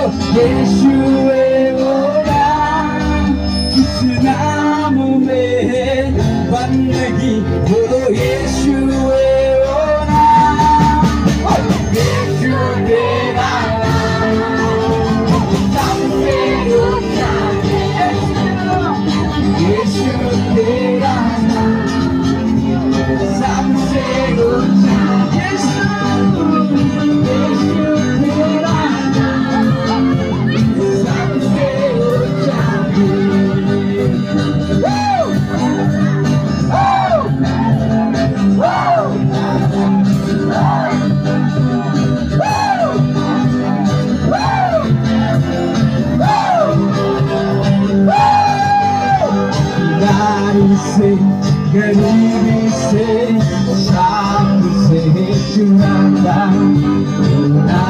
예수의 오라 그 쓰나무에 만나기 도로 예수 Garibi se chato sei, jurada, jurada